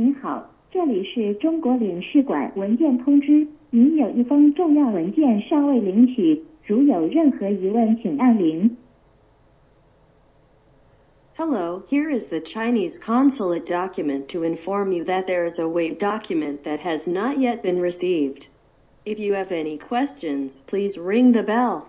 您好，这里是中国领事馆文件通知，您有一封重要文件尚未领取，如有任何疑问，请按零。Hello, here is the Chinese consulate document to inform you that there is a wait document that has not yet been received. If you have any questions, please ring the bell.